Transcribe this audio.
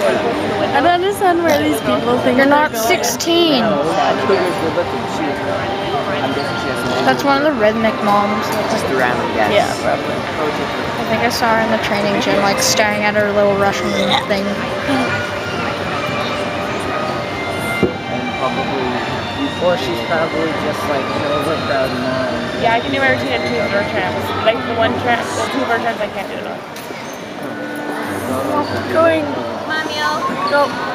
I did the one from the window. I don't understand where these people think You're not going. 16. No, uh, Kate is good looking. She, I'm guessing she has an That's one of the redneck moms. Just a random guess. Yeah, probably. I think I saw her in the training gym, like staring at her little Russian thing. And probably, or she's probably just like an overcrowded mom. Yeah, I can do my routine in two verb tramps. Like the one tramp, well, two verb tramps I can't do it on. Going. I'll Go.